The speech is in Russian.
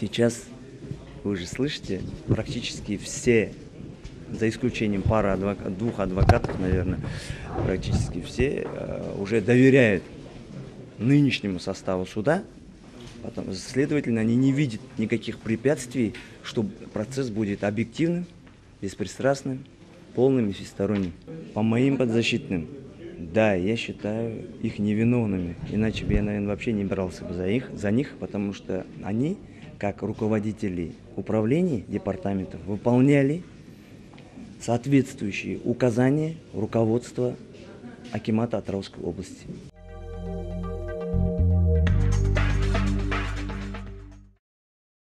Сейчас, вы же слышите, практически все, за исключением пары адвока- двух адвокатов, наверное, практически все э, уже доверяют нынешнему составу суда. Потом, следовательно, они не видят никаких препятствий, что процесс будет объективным, беспристрастным, полным и всесторонним. По моим подзащитным, да, я считаю их невиновными. Иначе бы я, наверное, вообще не брался бы за, их, за них, потому что они, как руководители управлений департаментов, выполняли соответствующие указания руководства Акимата Атраусской области.